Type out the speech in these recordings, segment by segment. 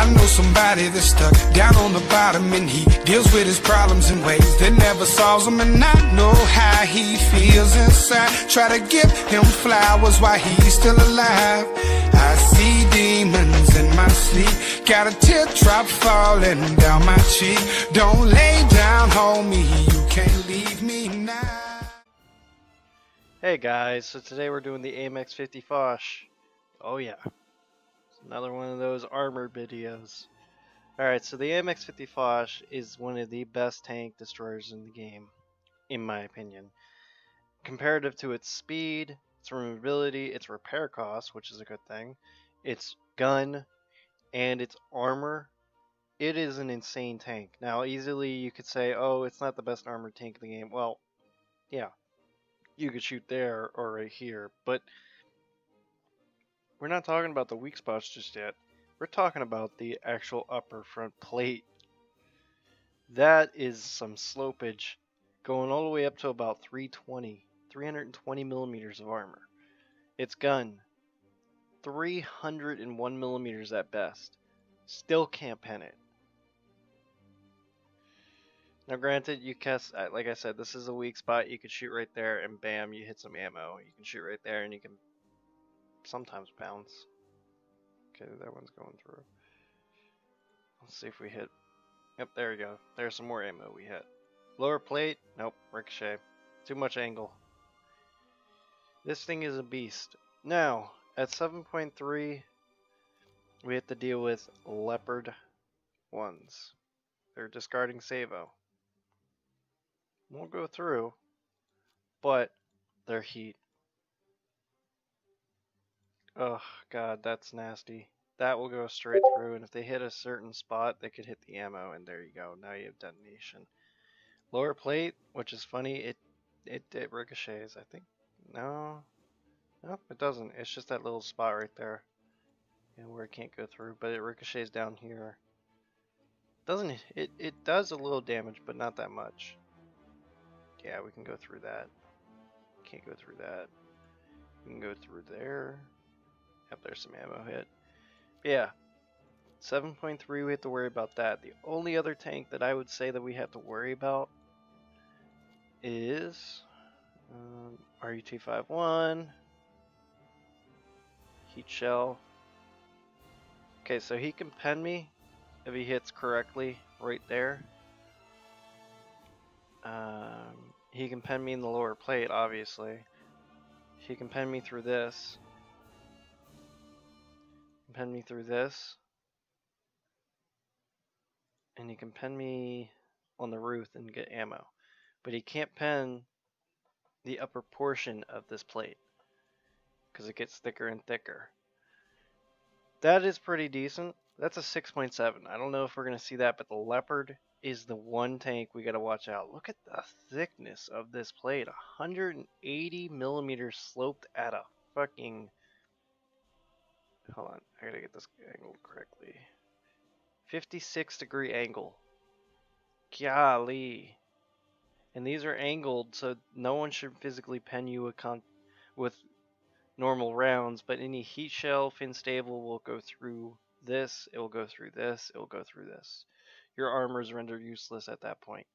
I know somebody that's stuck down on the bottom and he deals with his problems in ways that never solves them. And I know how he feels inside. Try to give him flowers while he's still alive. I see demons in my sleep. Got a teardrop falling down my cheek. Don't lay down, homie. You can't leave me now. Hey guys, so today we're doing the AMX 50 Foch. Oh yeah. Another one of those armor videos. Alright, so the AMX 50 Foch is one of the best tank destroyers in the game, in my opinion. Comparative to its speed, its removability, its repair cost, which is a good thing, its gun, and its armor, it is an insane tank. Now, easily you could say, oh, it's not the best armored tank in the game. Well, yeah, you could shoot there or right here, but we're not talking about the weak spots just yet. We're talking about the actual upper front plate. That is some slopage going all the way up to about 320, 320 millimeters of armor. Its gun, 301 millimeters at best. Still can't pen it. Now, granted, you cast, uh, like I said, this is a weak spot. You can shoot right there, and bam, you hit some ammo. You can shoot right there, and you can sometimes bounce. Okay, that one's going through. Let's see if we hit. Yep, there we go. There's some more ammo we hit. Lower plate, nope, ricochet. Too much angle. This thing is a beast. Now, at 7.3, we have to deal with Leopard ones. They're discarding sabot won't go through, but their heat. Oh god, that's nasty. That will go straight through, and if they hit a certain spot, they could hit the ammo, and there you go. Now you have detonation. Lower plate, which is funny, it it, it ricochets, I think. No, no, it doesn't. It's just that little spot right there, and where it can't go through, but it ricochets down here. Doesn't it? It does a little damage, but not that much. Yeah, we can go through that. Can't go through that. We can go through there. Yep, there's some ammo hit. But yeah, 7.3, we have to worry about that. The only other tank that I would say that we have to worry about is um, RU-251, Heat Shell. Okay, so he can pen me if he hits correctly right there. Um, he can pen me in the lower plate, obviously. He can pen me through this. Pen me through this. And he can pen me on the roof and get ammo. But he can't pen the upper portion of this plate. Because it gets thicker and thicker. That is pretty decent. That's a 6.7. I don't know if we're going to see that, but the Leopard is the one tank we got to watch out. Look at the thickness of this plate. 180 millimeters sloped at a fucking... Hold on, I gotta get this angled correctly. 56 degree angle. Golly. And these are angled, so no one should physically pen you with normal rounds, but any heat shell, fin stable will go through this, it will go through this, it will go through this your armor is rendered useless at that point.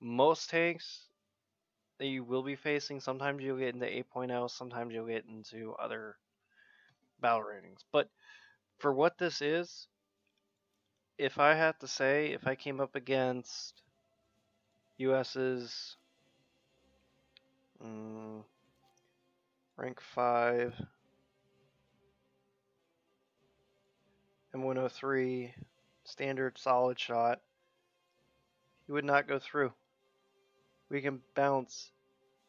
Most tanks that you will be facing, sometimes you'll get into 8.0, sometimes you'll get into other battle ratings. But for what this is, if I had to say, if I came up against US's um, rank 5, M103, standard solid shot, he would not go through. We can bounce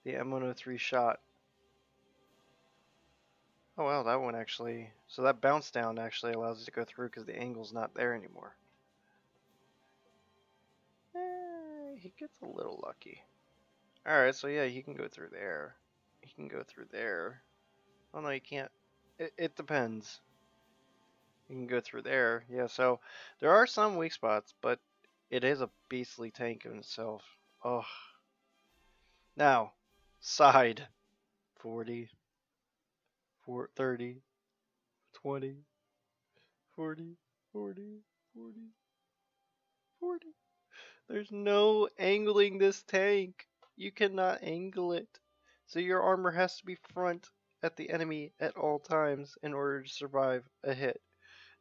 the M103 shot. Oh wow, that one actually, so that bounce down actually allows it to go through because the angle's not there anymore. Eh, he gets a little lucky. Alright, so yeah, he can go through there. He can go through there. Oh no, he can't. It, it depends. You can go through there. Yeah, so there are some weak spots, but it is a beastly tank in itself. Oh. Now, side 40, 30, 20, 40, 40, 40. 40. There's no angling this tank. You cannot angle it. So your armor has to be front at the enemy at all times in order to survive a hit.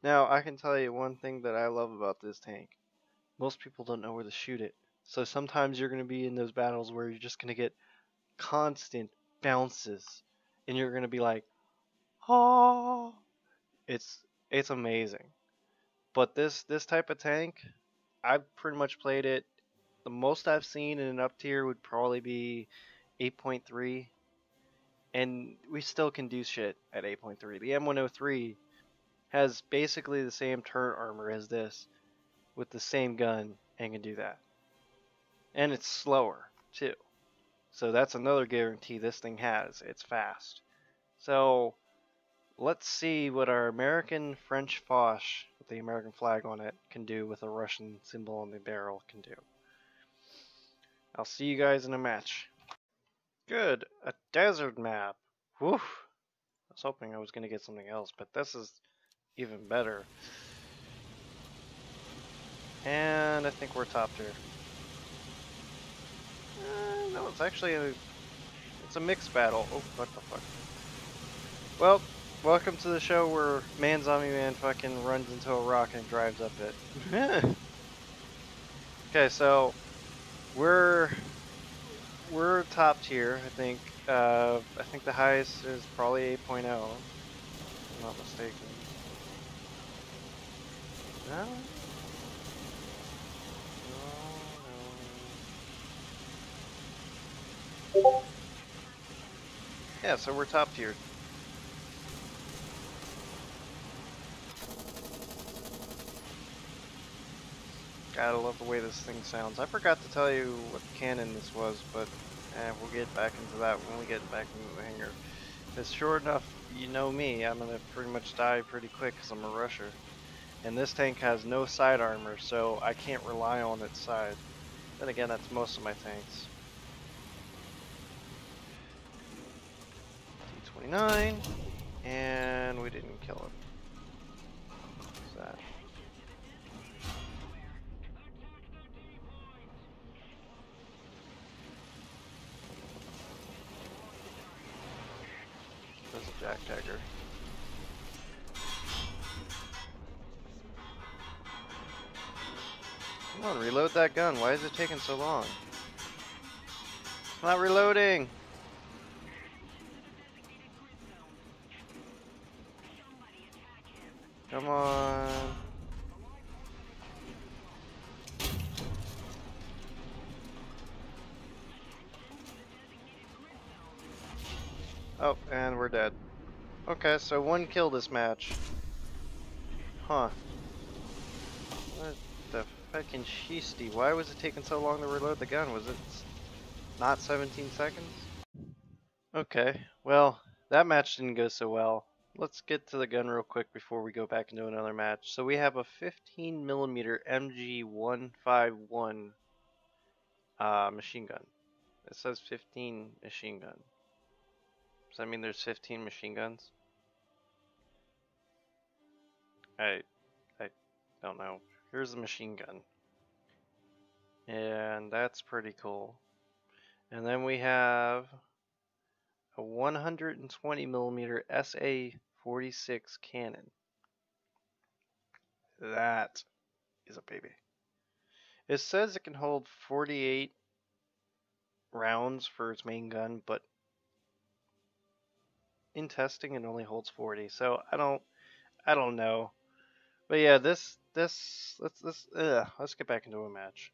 Now, I can tell you one thing that I love about this tank. Most people don't know where to shoot it. So sometimes you're going to be in those battles where you're just going to get constant bounces and you're going to be like, "Oh." It's it's amazing. But this this type of tank, I've pretty much played it. The most I've seen in an up tier would probably be 8.3 and we still can do shit at 8.3. The M103 has basically the same turret armor as this with the same gun and can do that. And it's slower too. So that's another guarantee this thing has. It's fast. So let's see what our American French Foch with the American flag on it can do with a Russian symbol on the barrel can do. I'll see you guys in a match. Good, a desert map. Whew. I was hoping I was going to get something else, but this is even better. And I think we're top tier. Uh, no, it's actually a, it's a mixed battle. Oh, what the fuck. Well, welcome to the show where Man Zombie Man fucking runs into a rock and drives up it. okay, so we're we're top tier, I think. Uh, I think the highest is probably 8.0, if I'm not mistaken. No? No, no. Yeah, so we're top tier. Gotta love the way this thing sounds. I forgot to tell you what cannon this was, but eh, we'll get back into that when we get back into the hangar. It's sure enough, you know me, I'm gonna pretty much die pretty quick because I'm a rusher. And this tank has no side armor, so I can't rely on its side. Then again, that's most of my tanks. T29, and we didn't kill him. Taking so long? It's not reloading! Come on. Oh, and we're dead. Okay, so one kill this match. Huh. What fucking sheesty? Why was it taking so long to reload the gun? Was it not 17 seconds? Okay, well, that match didn't go so well. Let's get to the gun real quick before we go back into another match. So we have a 15 millimeter MG151 uh, machine gun. It says 15 machine gun. Does that mean there's 15 machine guns? I, I don't know. Here's a machine gun. And that's pretty cool. And then we have a 120 millimeter SA-46 cannon. That is a baby. It says it can hold 48 rounds for its main gun, but in testing it only holds 40 so i don't i don't know but yeah this this let's let's ugh, let's get back into a match.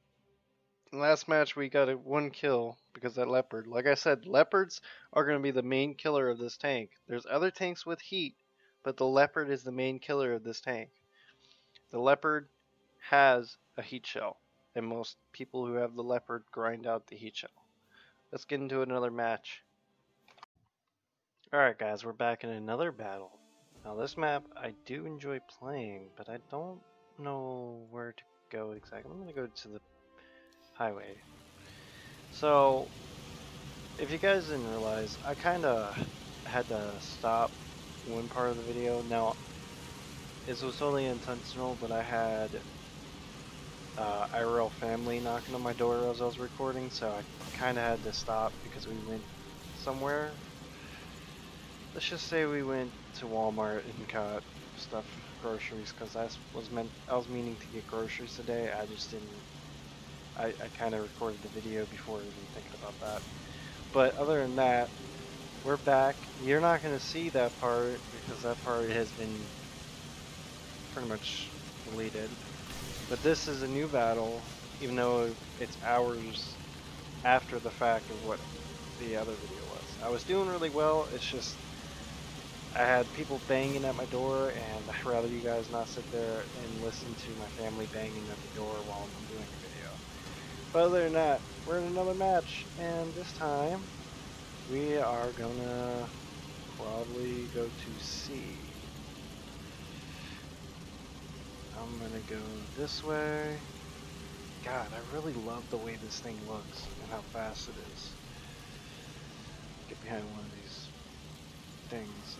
Last match we got a one kill because that leopard like i said leopards are going to be the main killer of this tank. There's other tanks with heat but the leopard is the main killer of this tank. The leopard has a heat shell and most people who have the leopard grind out the heat shell. Let's get into another match. Alright guys, we're back in another battle. Now this map I do enjoy playing, but I don't know where to go exactly. I'm to go to the highway. So, if you guys didn't realize, I kind of had to stop one part of the video. Now, This was totally intentional, but I had uh, IRL family knocking on my door as I was recording, so I kind of had to stop because we went somewhere. Let's just say we went to Walmart and got stuff, groceries, because I was meant I was meaning to get groceries today. I just didn't. I, I kind of recorded the video before even thinking about that. But other than that, we're back. You're not going to see that part because that part has been pretty much deleted. But this is a new battle, even though it's hours after the fact of what the other video was. I was doing really well, it's just I had people banging at my door and I'd rather you guys not sit there and listen to my family banging at the door while I'm doing a video. But other than that, we're in another match and this time we are gonna probably go to C. I'm gonna go this way. God, I really love the way this thing looks and how fast it is. Get behind one of these things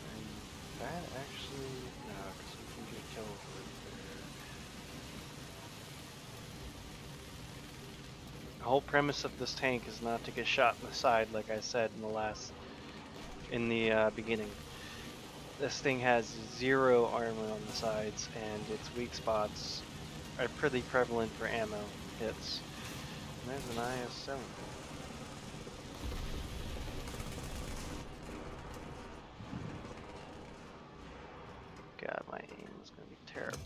that actually, no, because we can get killed. The whole premise of this tank is not to get shot in the side like I said in the last, in the uh, beginning. This thing has zero armor on the sides, and its weak spots are pretty prevalent for ammo hits. And there's an IS-7. God, my aim is to be terrible.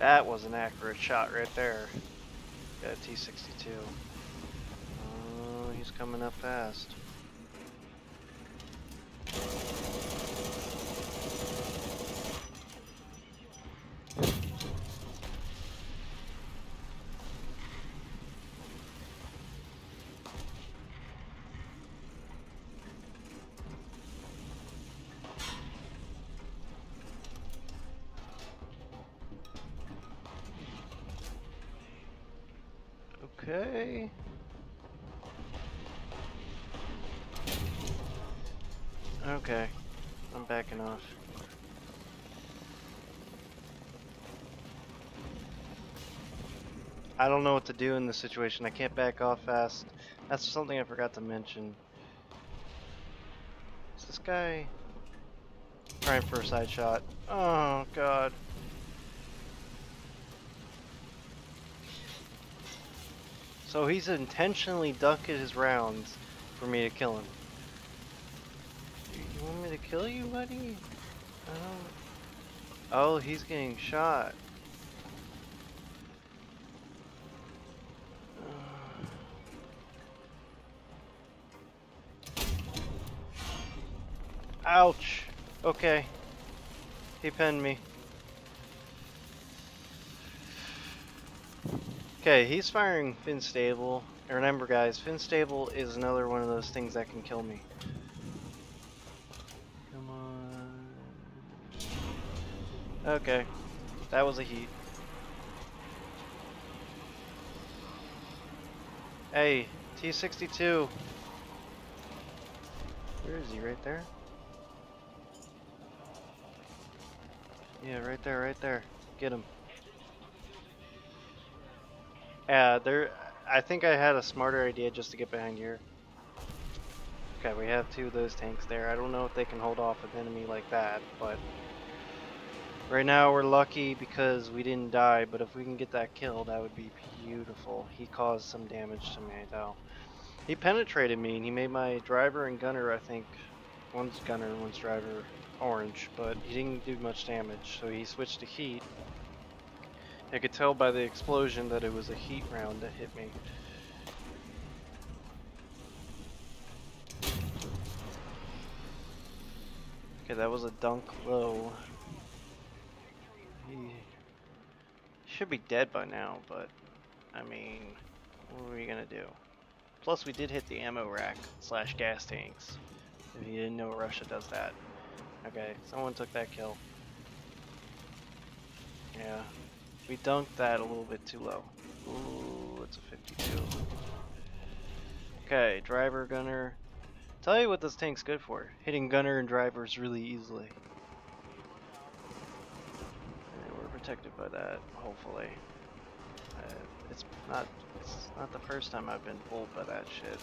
That was an accurate shot right there. Got a T-62. Oh, he's coming up fast. I don't know what to do in this situation. I can't back off fast. That's something I forgot to mention. Is this guy trying for a side shot? Oh god. So he's intentionally ducking his rounds for me to kill him. You want me to kill you, buddy? I don't... Oh, he's getting shot. Ouch. Okay. He pinned me. Okay, he's firing Fin Stable. And remember guys, Fin Stable is another one of those things that can kill me. Come on. Okay. That was a heat. Hey, T62. Where is he? Right there? Yeah, right there, right there. Get him. Yeah, there. I think I had a smarter idea just to get behind here. Okay, we have two of those tanks there. I don't know if they can hold off an enemy like that, but right now we're lucky because we didn't die. But if we can get that kill, that would be beautiful. He caused some damage to me, though. He penetrated me, and he made my driver and gunner, I think, one's gunner, one's driver, orange, but he didn't do much damage. So he switched to heat. I could tell by the explosion that it was a heat round that hit me. Okay, that was a dunk low. He should be dead by now, but I mean, What are we gonna do? Plus, we did hit the ammo rack slash gas tanks. If you didn't know, Russia does that. Okay, someone took that kill. Yeah, we dunked that a little bit too low. Ooh, it's a 52. Okay, driver, gunner. Tell you what this tank's good for. Hitting gunner and drivers really easily. And we're protected by that, hopefully. Uh, it's not it's not the first time I've been fooled by that shit.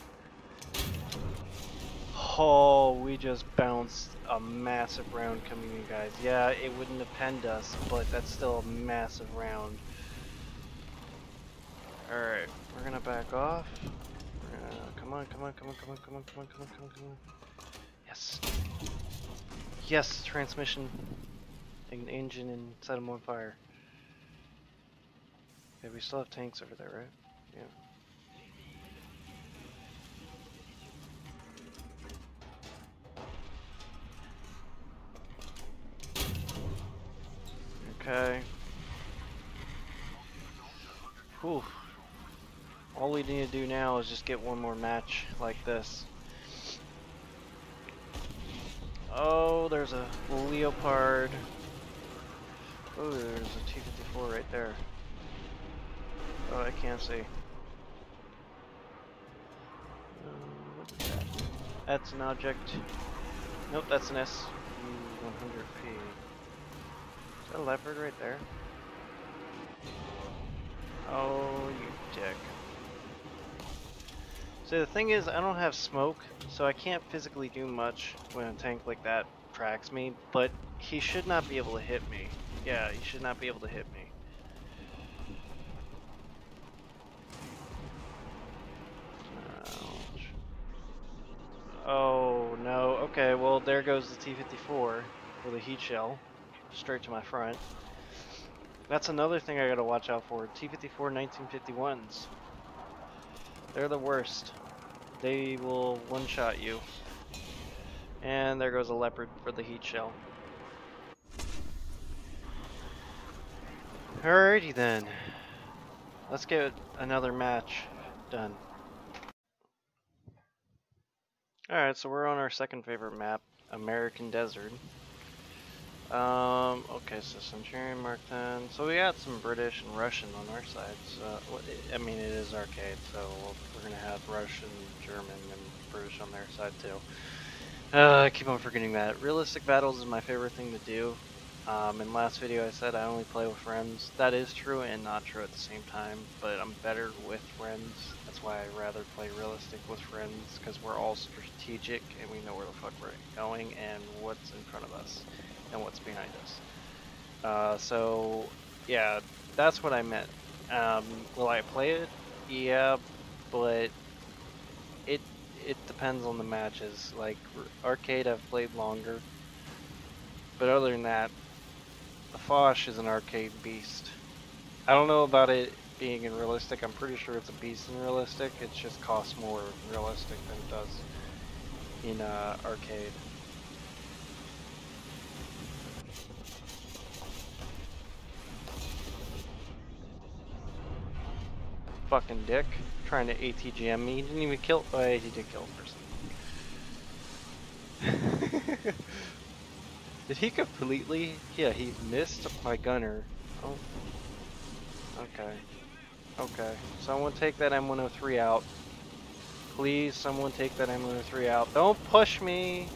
Oh, we just bounced a massive round coming in, guys. Yeah, it wouldn't append us, but that's still a massive round. Alright, we're gonna back off. Gonna, come on, come on, come on, come on, come on, come on, come on, come on, come on. Yes. Yes, transmission. An engine and set them on fire. Yeah, we still have tanks over there, right? Yeah. Okay. Whew. All we need to do now is just get one more match like this. Oh, there's a Leopard. Oh, there's a T-54 right there. Oh, I can't see. Uh, is that? That's an object. Nope, that's an S-100P. Mm, A leopard right there? Oh, you dick. So the thing is, I don't have smoke, so I can't physically do much when a tank like that tracks me, but he should not be able to hit me. Yeah, he should not be able to hit me. Oh no, okay, well there goes the T-54 with a heat shell, straight to my front. That's another thing I gotta watch out for, T-54 1951s. They're the worst. They will one-shot you. And there goes a leopard for the heat shell. Alrighty then. Let's get another match done. Alright, so we're on our second favorite map, American Desert. Um, okay, so Centurion Mark 10. So we got some British and Russian on our side. So, I mean, it is arcade, so we're going to have Russian, German, and British on their side too. Uh, I keep on forgetting that. Realistic battles is my favorite thing to do. Um, in last video I said I only play with friends. That is true and not true at the same time, but I'm better with friends. That's why I rather play realistic with friends, because we're all strategic and we know where the fuck we're going and what's in front of us and what's behind us. Uh, so, yeah, that's what I meant. Um, will I play it? Yeah, but it it depends on the matches. Like arcade, I've played longer, but other than that, the Foch is an arcade beast. I don't know about it being in realistic. I'm pretty sure it's a beast in realistic. It just costs more realistic than it does in uh, arcade. Fucking dick. Trying to ATGM me. He didn't even kill. Oh, he did kill a person. Did he completely? Yeah, he missed my gunner. Oh. Okay. Okay. Someone take that M103 out. Please, someone take that M103 out. Don't push me!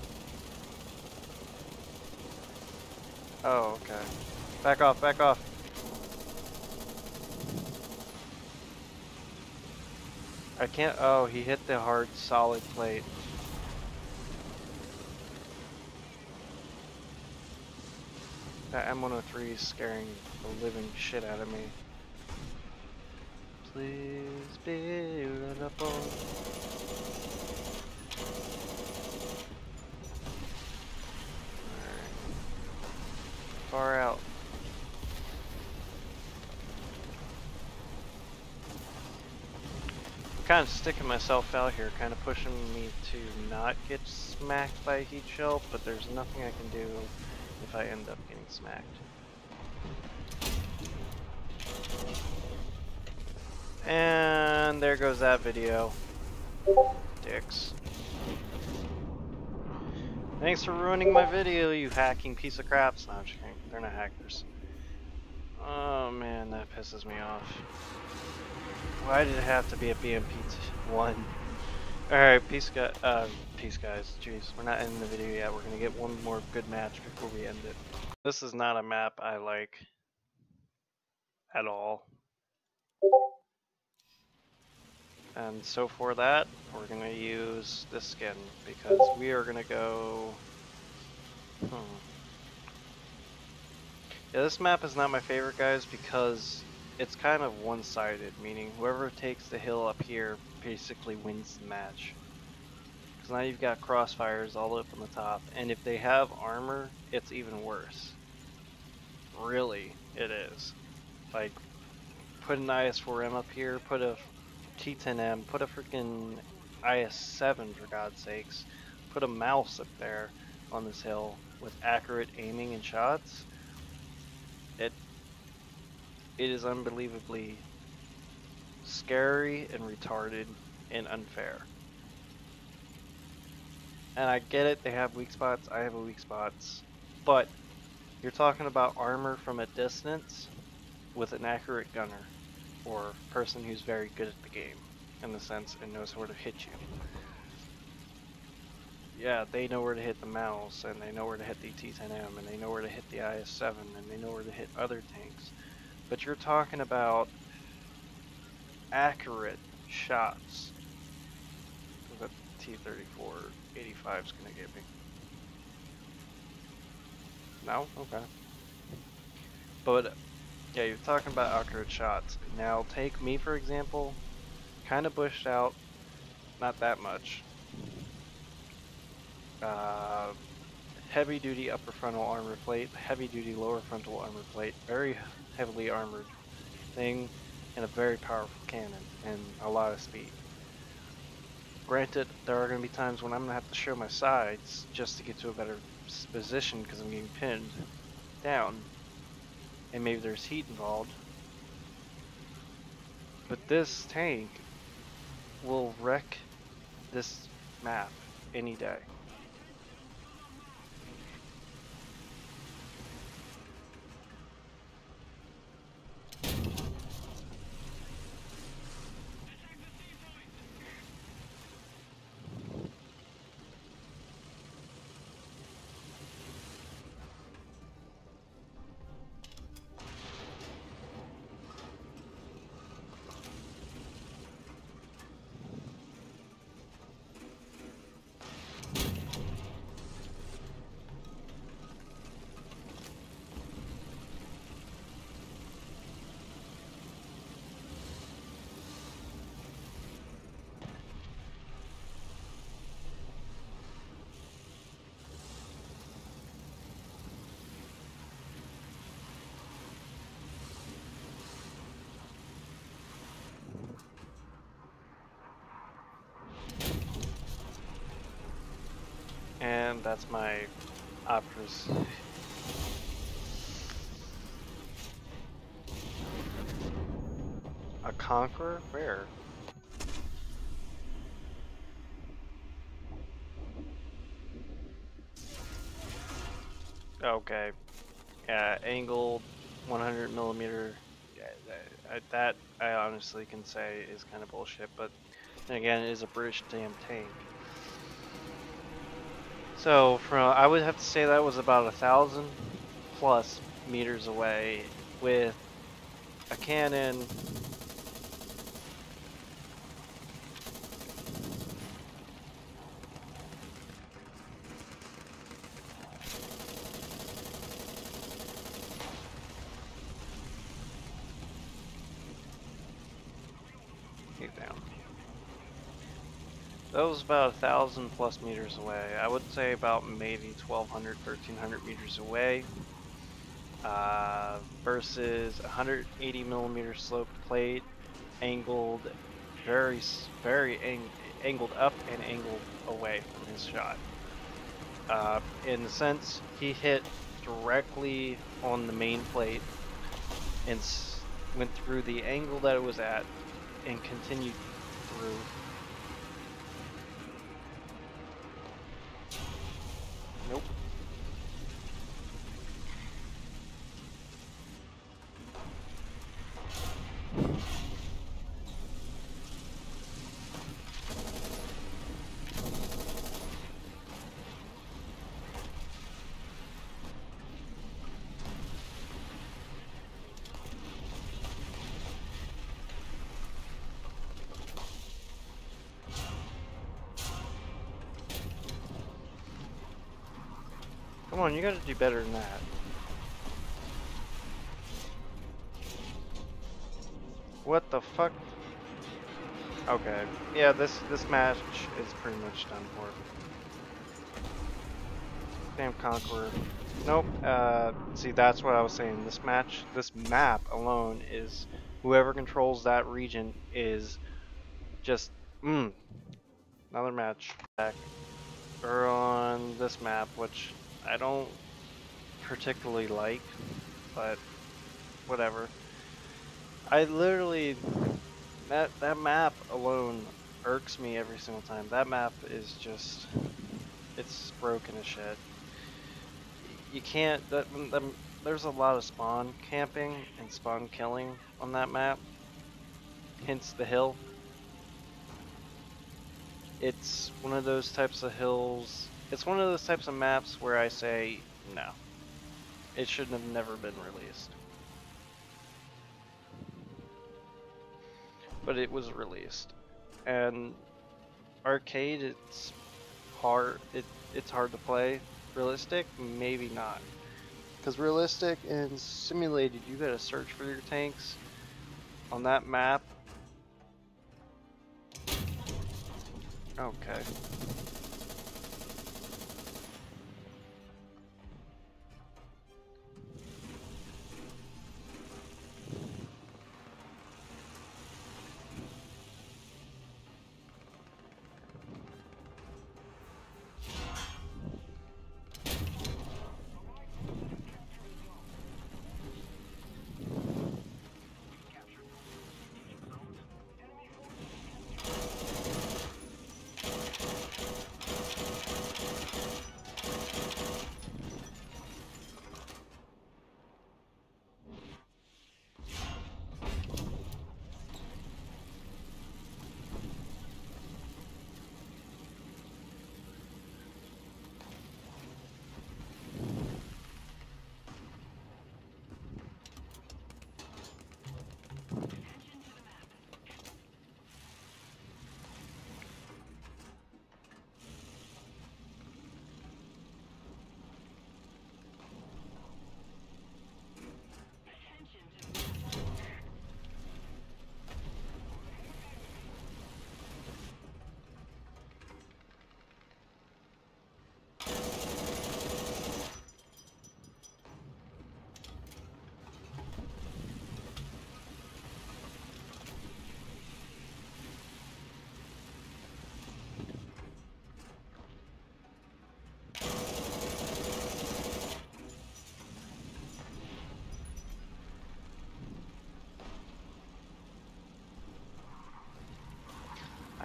Oh, okay. Back off, back off. I can't, oh, he hit the hard solid plate. That M103 is scaring the living shit out of me. Please be reliable. Far out. Kind of sticking myself out here, kind of pushing me to not get smacked by a heat shell, but there's nothing I can do if I end up getting smacked. And there goes that video. Dicks. Thanks for ruining my video, you hacking piece of crap. No, They're not hackers. Oh man, that pisses me off. Why did it have to be a BMP1? Alright, peace, guys. Uh, peace, guys. Jeez, we're not ending the video yet. We're gonna get one more good match before we end it. This is not a map I like at all. And so for that, we're to use this skin because we are to go... Hmm. Yeah, this map is not my favorite, guys, because it's kind of one-sided, meaning whoever takes the hill up here basically wins the match. Because now you've got crossfires all up on the top, and if they have armor, it's even worse. Really, it is. Like, put an IS-4M up here, put a T10M, put a freaking IS-7 for God's sakes, put a Maus up there on this hill with accurate aiming and shots. It is unbelievably scary and retarded and unfair. And I get it, they have weak spots, I have a weak spots, but you're talking about armor from a distance with an accurate gunner or person who's very good at the game in the sense and knows where to hit you. Yeah, they know where to hit the Maus and they know where to hit the T10M and they know where to hit the IS-7 and they know where to hit other tanks. But you're talking about accurate shots. The T-34 85 is going to get me. No? Okay. But yeah, you're talking about accurate shots. Now take me for example, kind of bushed out, not that much. Uh, heavy duty upper frontal armor plate, heavy duty lower frontal armor plate, very heavily armored thing, and a very powerful cannon, and a lot of speed. Granted, there are going to be times when I'm going to have to show my sides just to get to a better position because I'm getting pinned down and maybe there's heat involved. But this tank will wreck this map any day. And that's my Optras. A Conqueror? Where? Okay. Yeah, angled 100 millimeter. Yeah, that I honestly can say is kind of bullshit, but again, it is a British damn tank. So from I would have to say that was about a thousand plus meters away with a cannon That was about a thousand plus meters away. I would say about maybe 1200, 1300 meters away. Uh, versus 180 millimeter sloped plate, angled, very, very ang angled up and angled away from his shot. Uh, in the sense, he hit directly on the main plate and went through the angle that it was at and continued through. Come on, you gotta do better than that. What the fuck? Okay, yeah, this this match is pretty much done for. Damn Conqueror. Nope, uh, see that's what I was saying. This match, this map alone is, whoever controls that region is just, mmm. Another match back. Or on this map, which I don't particularly like, but whatever. I literally that that map alone irks me every single time. That map is just it's broken as shit. You can't that, that there's a lot of spawn camping and spawn killing on that map. Hence the hill. It's one of those types of hills it's one of those types of maps where I say, no. It shouldn't have never been released. But it was released. And arcade, it's hard, it, it's hard to play. Realistic, maybe not. Because realistic and simulated, you gotta search for your tanks on that map. Okay.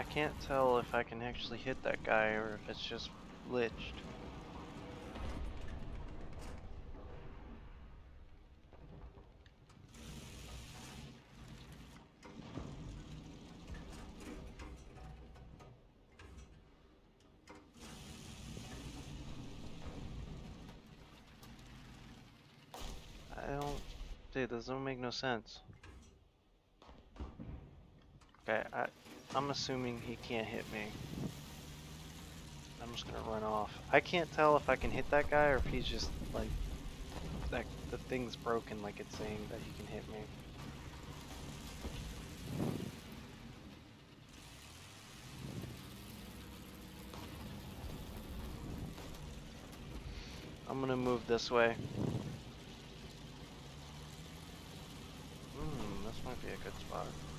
I can't tell if I can actually hit that guy or if it's just glitched. I don't... Dude, this don't make no sense. Okay, I... I'm assuming he can't hit me. I'm just gonna run off. I can't tell if I can hit that guy or if he's just like that the thing's broken like it's saying that he can hit me. I'm gonna move this way. Hmm, this might be a good spot.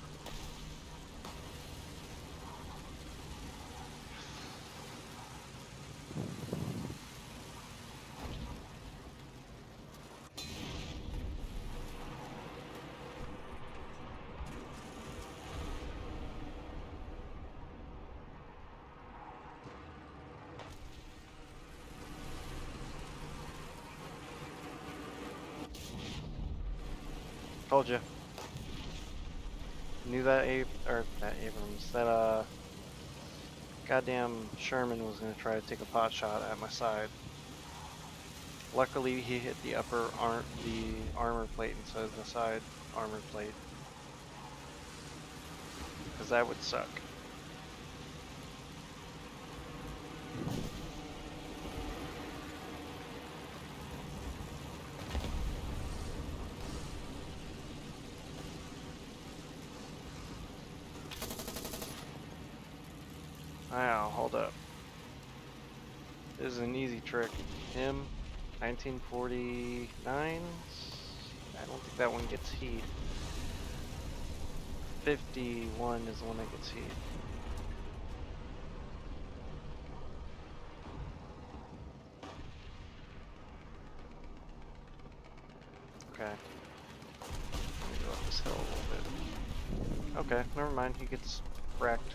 Told you. Knew that Ab or that Abrams that uh goddamn Sherman was gonna try to take a pot shot at my side. Luckily, he hit the upper arm, the armor plate instead of the side armor plate, because that would suck. Wow, hold up. This is trick. Him, 1949. I don't think that one gets heat. 51 is the one that gets heat. Okay. Let me go up this hill a little bit. Okay, never mind. He gets wrecked.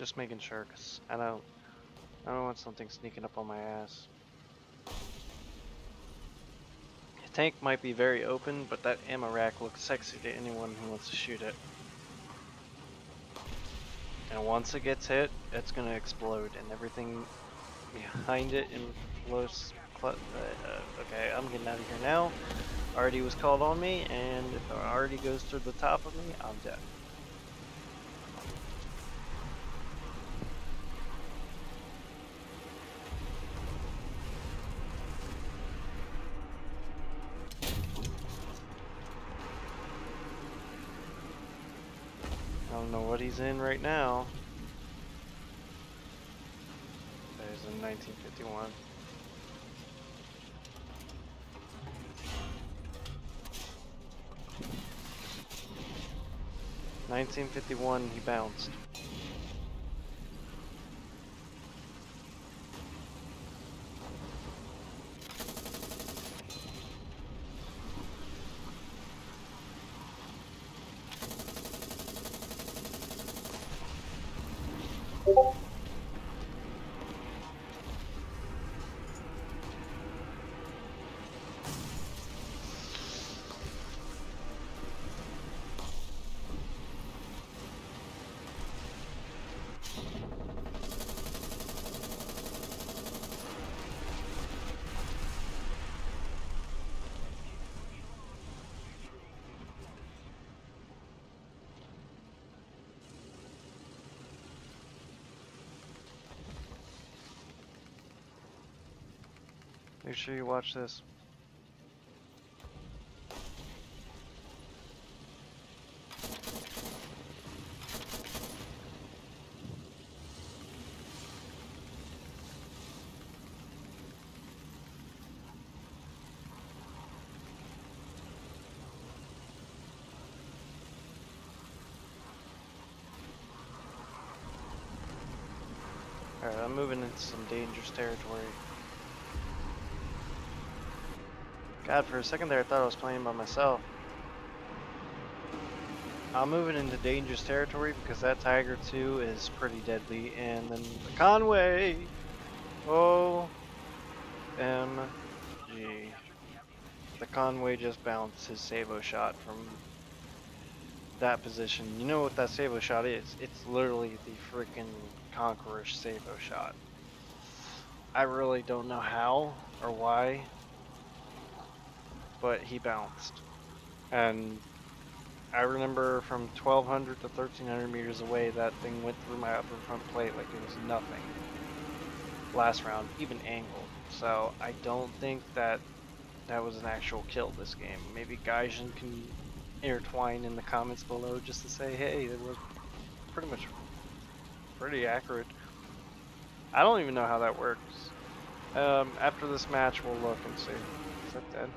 Just making sure, cause I don't, I don't want something sneaking up on my ass. The tank might be very open, but that ammo rack looks sexy to anyone who wants to shoot it. And once it gets hit, it's gonna explode, and everything behind it implodes. Uh, uh, okay, I'm getting out of here now. Artie was called on me, and if Artie goes through the top of me, I'm dead. I don't know what he's in right now. There's a 1951. Nineteen fifty one he bounced. Sure you watch this. Alright, I'm moving into some dangerous territory. God, for a second there I thought I was playing by myself. I'm moving into dangerous territory because that Tiger 2 is pretty deadly, and then the Conway! O M G. The Conway just bounced his sabot shot from that position. You know what that sabot shot is? It's literally the freaking Conqueror sabot shot. I really don't know how or why, but he bounced. And I remember from 1200 to 1300 meters away, that thing went through my upper front plate like it was nothing. Last round, even angled. So I don't think that that was an actual kill this game. Maybe Gaijin can intertwine in the comments below just to say, hey, it was pretty much pretty accurate. I don't even know how that works. Um, after this match, we'll look and see. Is that dead?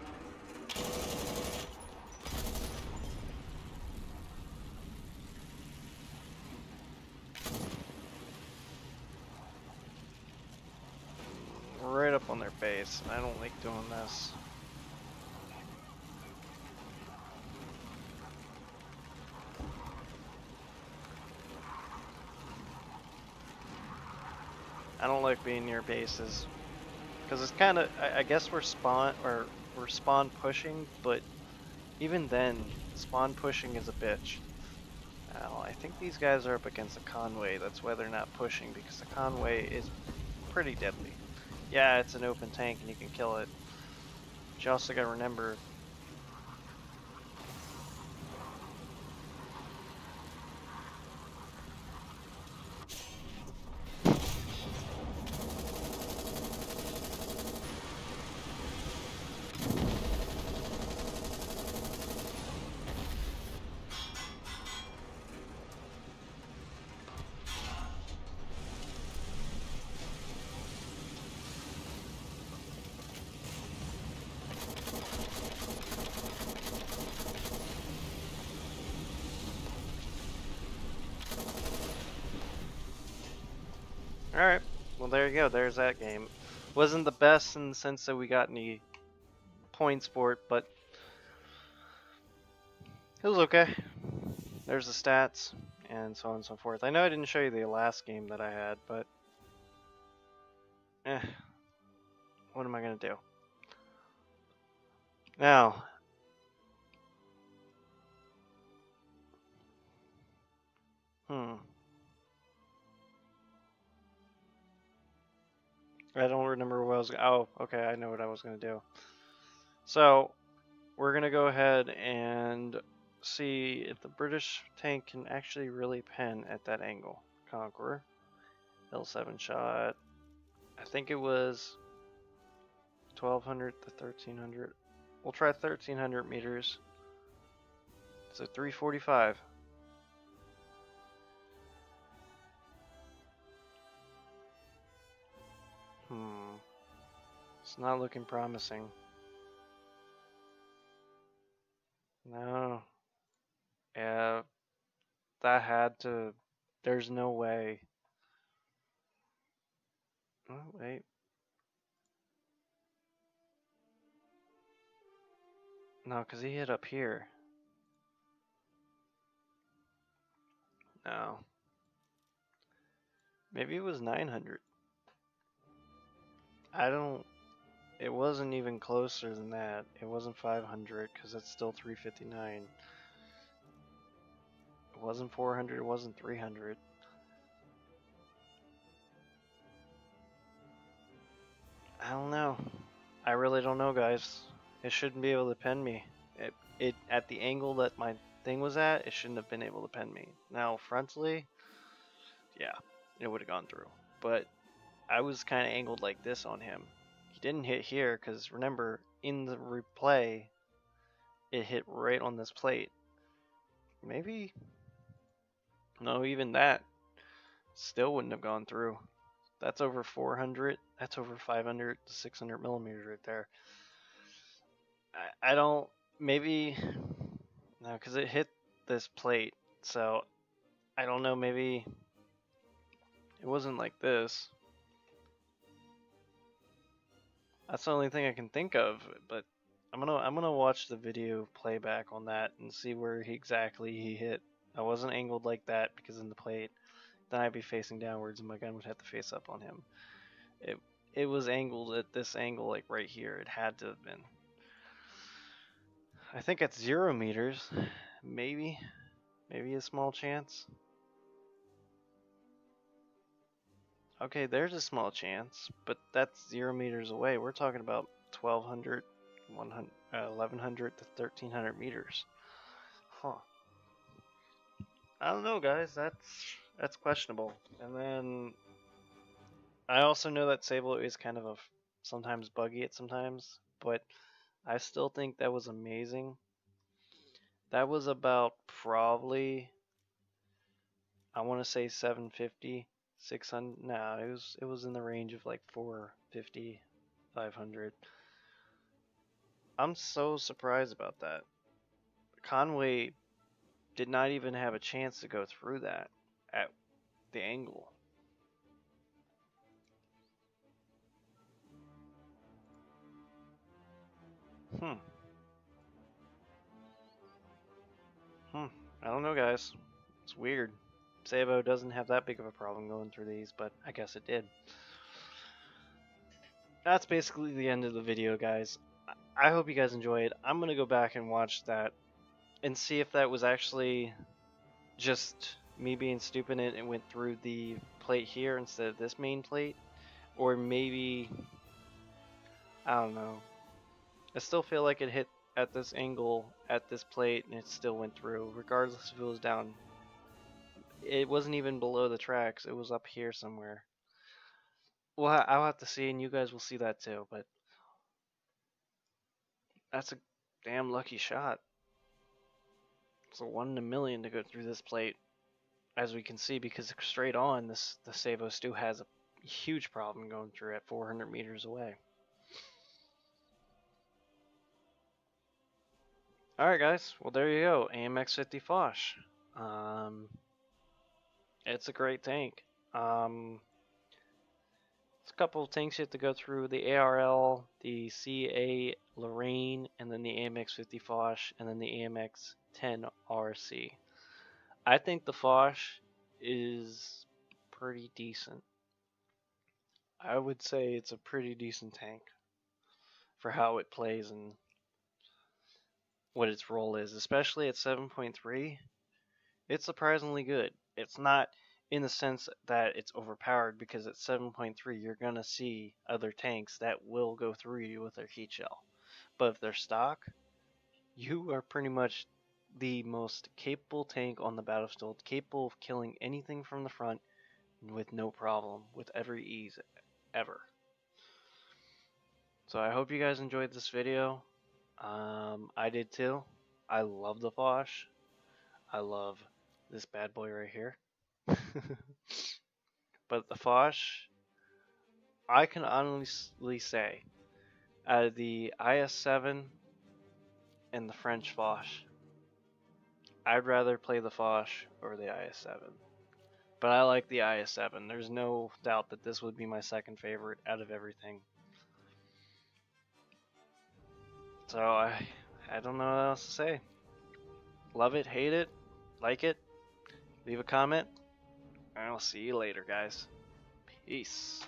Right up on their base, I don't like doing this. I don't like being near bases because it's kind of I, I guess we're spawn or we're spawn pushing, but even then, spawn pushing is a bitch. Now, I think these guys are up against a Conway. That's why they're not pushing because the Conway is pretty deadly. Yeah, it's an open tank and you can kill it. But you also gotta remember Alright, well there you go, there's that game. Wasn't the best in the sense that we got any points for it, but it was okay. There's the stats, and so on and so forth. I know I didn't show you the last game that I had, but eh, what am I gonna do? Now, hmm. I don't remember what I was. Oh, okay, I know what I was gonna do. So, we're gonna go ahead and see if the British tank can actually really pen at that angle. Conqueror, L7 shot. I think it was 1200 to 1300. We'll try 1300 meters. So 345. Hmm. It's not looking promising. No. Yeah. That had to. There's no way. Oh, wait. No, because he hit up here. No. Maybe it was 900. I don't. It wasn't even closer than that. It wasn't 500 because it's still 359. It wasn't 400. It wasn't 300. I don't know. I really don't know, guys. It shouldn't be able to pen me. It, it at the angle that my thing was at, it shouldn't have been able to pen me. Now frontally, yeah, it would have gone through. But I was kind of angled like this on him. He didn't hit here because remember in the replay, it hit right on this plate. Maybe, no, even that still wouldn't have gone through. That's over 400. That's over 500 to 600 millimeters right there. I, I don't, maybe, no, because it hit this plate. So I don't know, maybe it wasn't like this. That's the only thing I can think of, but I'm gonna I'm gonna watch the video playback on that and see where he exactly he hit. I wasn't angled like that because in the plate, then I'd be facing downwards and my gun would have to face up on him. It it was angled at this angle like right here. It had to have been. I think at zero meters, maybe, maybe a small chance. Okay, there's a small chance, but that's zero meters away. We're talking about 1200, 100, uh, 1100 to 1300 meters. Huh. I don't know, guys. That's that's questionable. And then I also know that sabot is kind of a sometimes buggy at sometimes, but I still think that was amazing. That was about probably I want to say 750 600 no it was it was in the range of like 450 500 I'm so surprised about that. Conway did not even have a chance to go through that at the angle. Hmm. Hmm. I don't know, guys. It's weird. Sabo doesn't have that big of a problem going through these, but I guess it did. That's basically the end of the video, guys. I hope you guys enjoy it. I'm going to go back and watch that and see if that was actually just me being stupid and it went through the plate here instead of this main plate. Or maybe, I don't know. I still feel like it hit at this angle at this plate and it still went through, regardless if it was down. It wasn't even below the tracks, it was up here somewhere. Well, I'll have to see, and you guys will see that too, but that's a damn lucky shot. It's a one in a million to go through this plate, as we can see, because straight on, this the sabot Stu has a huge problem going through at 400 meters away. Alright guys, well there you go, AMX 50 Foch. Um, it's a great tank. Um, it's a couple of tanks you have to go through, the ARL, the CA Lorraine, and then the AMX 50 Foch, and then the AMX 10 RC. I think the Foch is pretty decent. I would say it's a pretty decent tank for how it plays and what its role is, especially at 7.3. It's surprisingly good. It's not in the sense that it's overpowered because at 7.3 you're going to see other tanks that will go through you with their heat shell. But if they're stock, you are pretty much the most capable tank on the battlefield, capable of killing anything from the front with no problem, with every ease ever. So I hope you guys enjoyed this video. Um, I did too. I love the Foch. I love this bad boy right here. but the Foch, I can honestly say, out of the IS-7 and the French Foch, I'd rather play the Foch over the IS-7. But I like the IS-7. There's no doubt that this would be my second favorite out of everything. So I, I don't know what else to say. Love it, hate it, like it, leave a comment, and I'll see you later, guys. Peace.